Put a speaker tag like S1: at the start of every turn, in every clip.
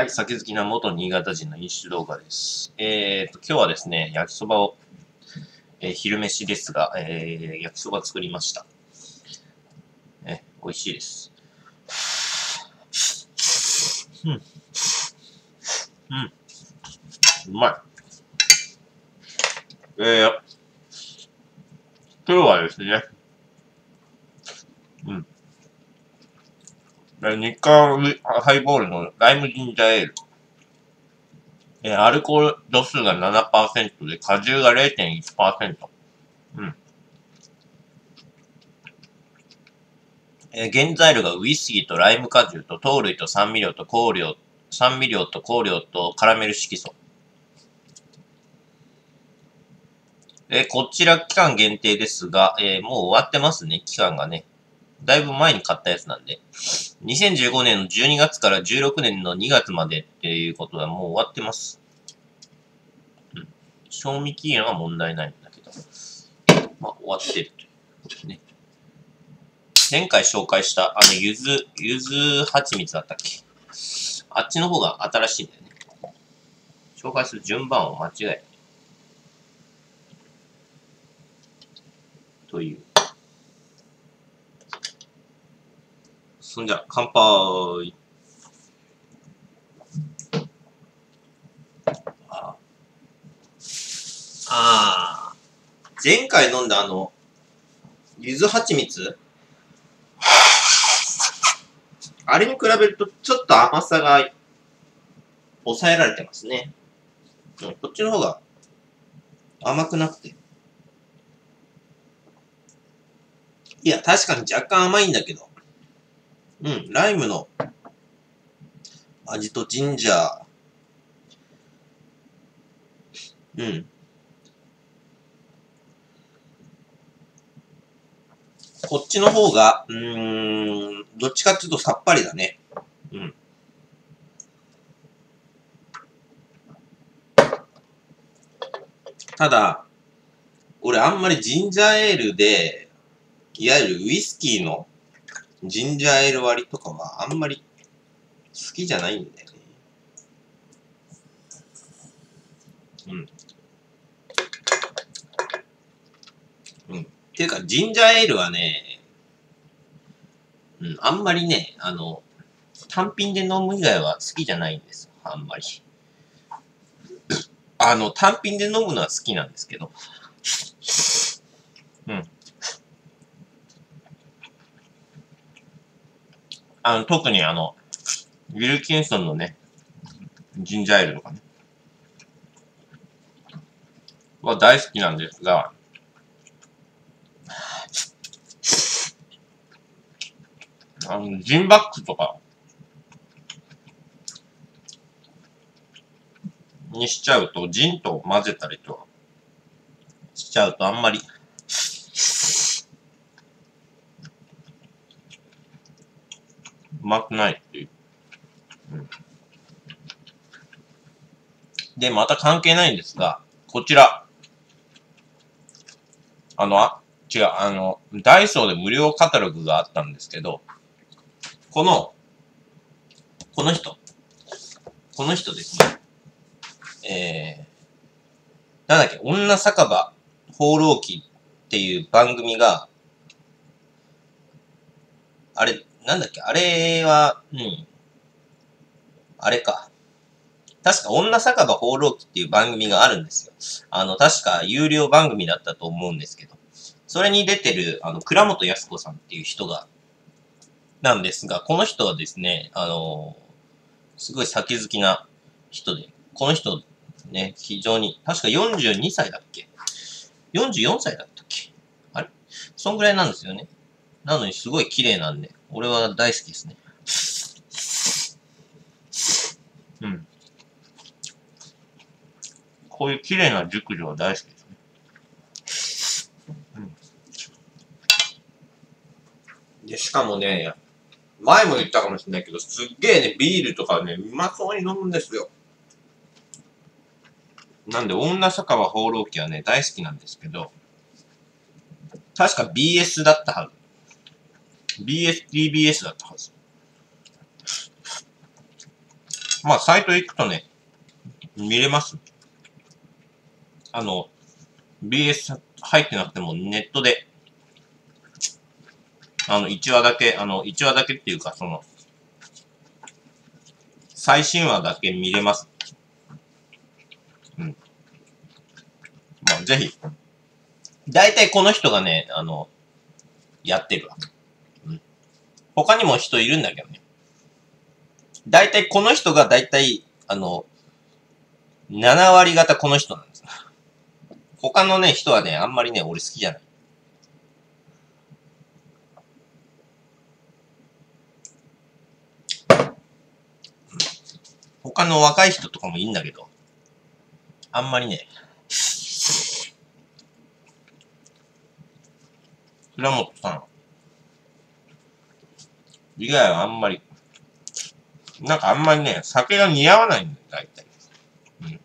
S1: はい、酒好きな元新潟人の飲酒動画です。えーと、今日はですね、焼きそばを、えー昼飯ですが、えー焼きそば作りました。え、美味しいです。うん。うん。うまい。えー、今日はですね、うん。日韓ハイボールのライムジンジャーエール。えアルコール度数が7%で、果汁が0.1%。うん。えー原材料がウイスキーとライム果汁と糖類と酸味料と香料、酸味料と香料とカラメル色素。えーこちら期間限定ですが、えーもう終わってますね、期間がね。だいぶ前に買ったやつなんで。2015年の12月から16年の2月までっていうことはもう終わってます。うん。賞味期限は問題ないんだけど。まあ、終わってるということね。前回紹介した、あの、ゆず、ゆず蜂蜜だったっけ？あっちの方が新しいんだよね。紹介する順番を間違え。という。そんじゃ、乾杯。ああ。前回飲んだあの、ゆず蜂蜜？あれに比べるとちょっと甘さが抑えられてますね。こっちの方が甘くなくて。いや、確かに若干甘いんだけど。うん、ライムの味とジンジャー。うん。こっちの方が、うーん、どっちかっていうとさっぱりだね。うん。ただ、俺あんまりジンジャーエールで、いわゆるウイスキーのジンジャーエール割りとかはあんまり好きじゃないんだよね。うん。うん。っていうか、ジンジャーエールはね、うん、あんまりね、あの、単品で飲む以外は好きじゃないんです。あんまり。あの、単品で飲むのは好きなんですけど。うん。あの、特にあの、ウィルキンソンのね、ジンジャーエールとかね、は大好きなんですが、あの、ジンバックとか、にしちゃうと、ジンと混ぜたりと、しちゃうとあんまり、うまくないっていう。うんで、また関係ないんですが、こちら。あの、あ、違う、あの、ダイソーで無料カタログがあったんですけど、この、この人。この人ですね。えー、なんだっけ、女酒場放浪記っていう番組が、あれ、なんだっけ、あれは、うん。あれか。確か女酒場放浪記っていう番組があるんですよ。あの、確か有料番組だったと思うんですけど。それに出てる、あの、倉本康子さんっていう人が、なんですが、この人はですね、あのすごい酒好きな人で、この人、ね、非常に、確か42歳だっけ ?44 歳だったっけ？あれ？そんぐらいなんですよね。なのにすごい綺麗なんで、俺は大好きですね。うん。こういう綺麗な熟女は大好きですね。うん。で、しかもね、前も言ったかもしれないけど、すっげえね、ビールとかね、うまそうに飲むんですよ。なんで、女酒場放浪記はね、大好きなんですけど、確か BS だったはず。BS、TBS だったはず。まあ、サイト行くとね、見れます。あの、BS 入ってなくてもネットで、あの、1話だけ、あの、1話だけっていうか、その、最新話だけ見れます。うん。まあ、ぜひ。大体この人がね、あの、やってるわ。うん。他にも人いるんだけどね。大体この人が大体、あの、7割方この人なんです。他のね、人はね、あんまりね、俺好きじゃない。他の若い人とかもいいんだけど、あんまりね、倉本さん、以外はあんまり、なんかあんまりね、酒が似合わないんだよ、大体。うん。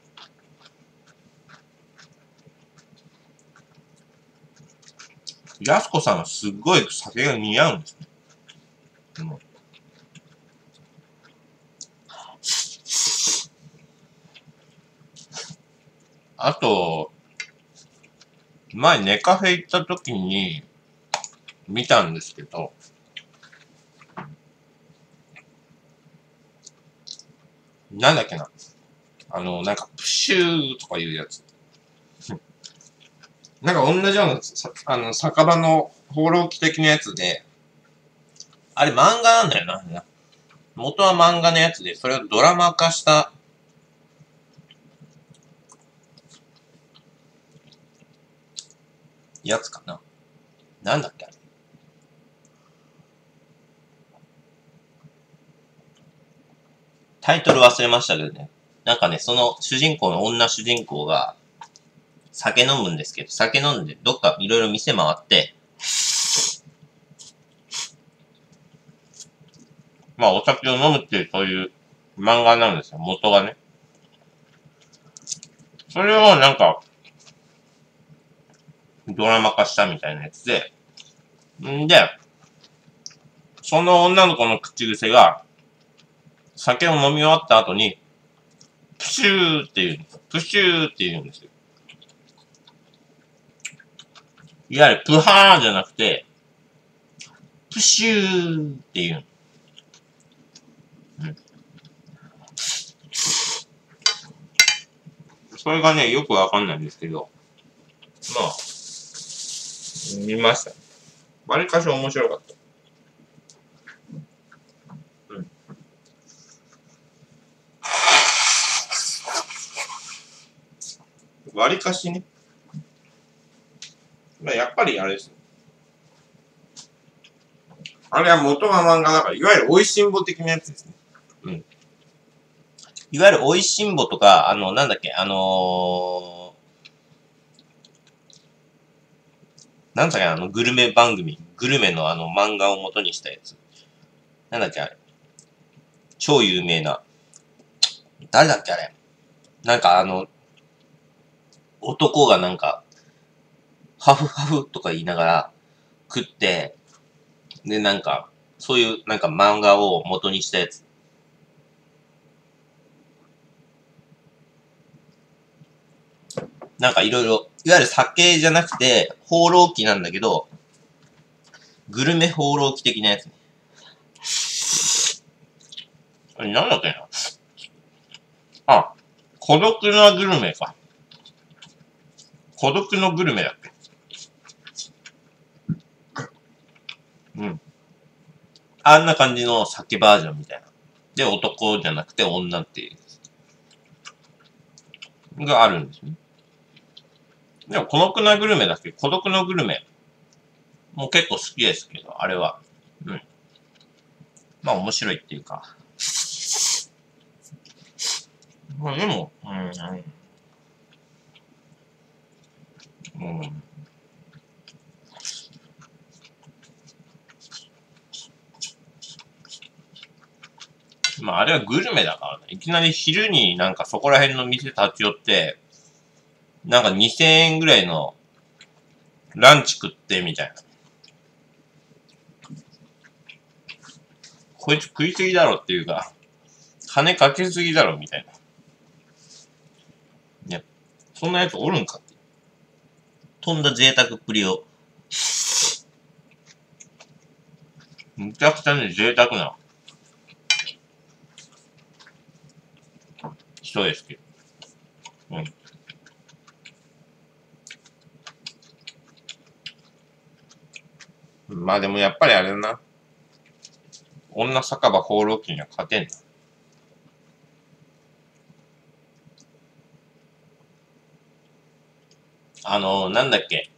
S1: やすこさんはすっごい酒が似合うんですね。うんあと、前ネカフェ行った時に見たんですけど、なんだっけな。あの、なんか、プシューとかいうやつ。なんか同じような、あの、酒場の放浪記的なやつで、あれ漫画なんだよな。元は漫画のやつで、それをドラマ化したやつかな。なんだっけタイトル忘れましたけどね。なんかね、その主人公の女主人公が酒飲むんですけど、酒飲んでどっかいろいろ店回って、まあお酒を飲むっていうそういう漫画なんですよ、元がね。それをなんか、ドラマ化したみたいなやつで、んで、その女の子の口癖が、酒を飲み終わった後に、プシューって言うんです。プシューって言うんですよ。いわゆるプハーじゃなくて、プシューって言う。うん。それがね、よくわかんないんですけど、まあ、見ました。わりかし面白かった。わりかしね。まあ、やっぱりあれです。あれは元は漫画だから、いわゆる美味しんぼ的なやつですね。うん。いわゆる美味しんぼとか、あの、なんだっけ、あのーなんだっけ、あの、グルメ番組。グルメのあの、漫画を元にしたやつ。なんだっけ、あれ。超有名な。誰だっけ、あれ。なんかあの、男がなんか、ハフハフとか言いながら食って、で、なんか、そういうなんか漫画を元にしたやつ。なんかいろいろ、いわゆる酒じゃなくて、放浪記なんだけど、グルメ放浪記的なやつね。あれ、なんだっけな。あ、孤独なグルメか。孤独のグルメだっけ？うん。あんな感じの酒バージョンみたいな。で、男じゃなくて女っていう。があるんですね。でも、孤独なグルメだっけ、孤独のグルメ、もう結構好きですけど、あれは。うん。まあ、面白いっていうか。まあ、でも、うん。うん。まあ、あれはグルメだからね。いきなり昼になんかそこら辺の店立ち寄って、なんか2000円ぐらいのランチ食ってみたいな。こいつ食いすぎだろっていうか、金かけすぎだろ、みたいな。ね。そんなやつおるんか？って。飛んだ贅沢っぷりを。むちゃくちゃね、贅沢な。人ですけど。うん。まあでもやっぱりあれだな。女酒場放浪記には勝てんな。あの、なんだっけ。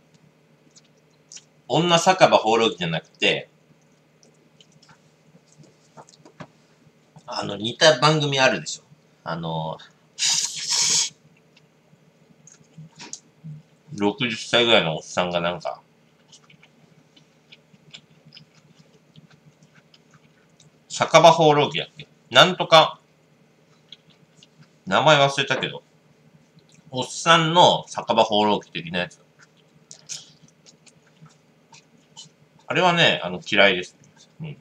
S1: 女酒場放浪記じゃなくて、あの、似た番組あるでしょ。あの、60歳ぐらいのおっさんがなんか、酒場放浪記やっけなんとか、名前忘れたけど、おっさんの酒場放浪記的なやつ。あれはね、あの、嫌いです。うん。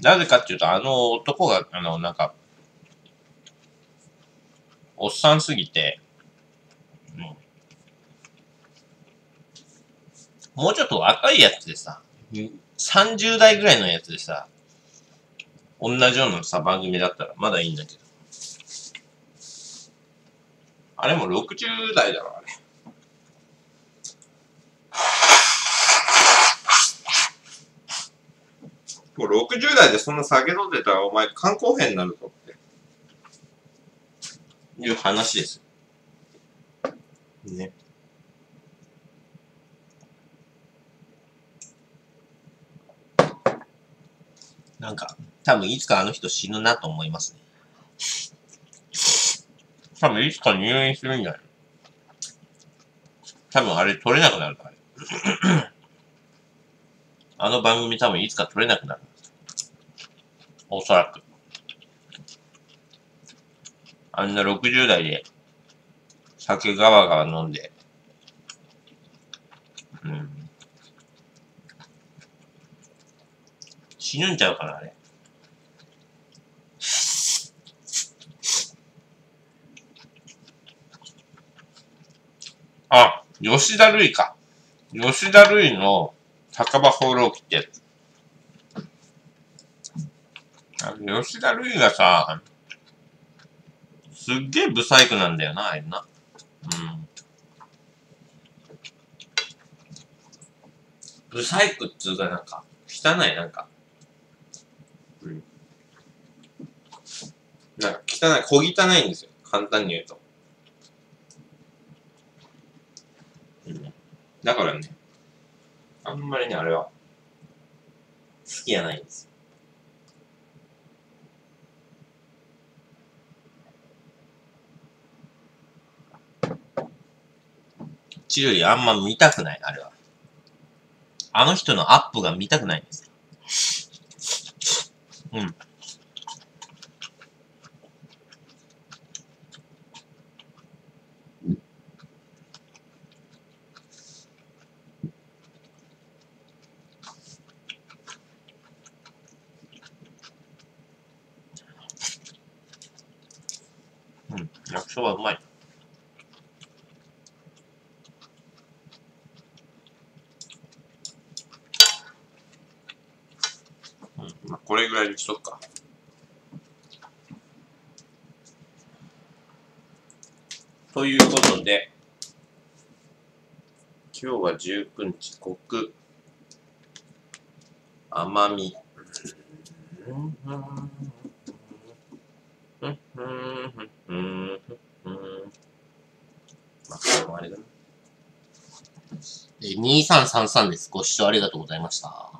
S1: なぜかっていうと、あの男が、あの、なんか、おっさんすぎて、うん。もうちょっと若いやつでさ、30代ぐらいのやつでさ、同じようなさ、番組だったらまだいいんだけど。あれも60代だろ、あれ。もう60代でそんな酒飲んでたらお前肝硬変になるぞって。いう話です。ね。なんか、多分いつかあの人死ぬなと思いますね。多分いつか入院するんじゃない？多分あれ取れなくなるから。あの番組多分いつか撮れなくなる。おそらく。あんな60代で酒ガワガワ飲んで、うん。死ぬんちゃうかな、あれ。あ、吉田類か。吉田類の酒場放浪記ってやつ。吉田類がさ、すっげえブサイクなんだよな、あれな。うん。ブサイクっつうかなんか、汚いなんか。うん。なんか汚い、小汚いんですよ。簡単に言うと。うん。だからね、あんまりね、あれは、好きやないんですよ。チルリあんま見たくない、あれは。あの人のアップが見たくないんですよ。うん。そばうまい。うん、まあ、これぐらいにしとくか。ということで、今日は19日、コク、甘み、うんうん。まあ、こージ。2333です。ご視聴ありがとうございました。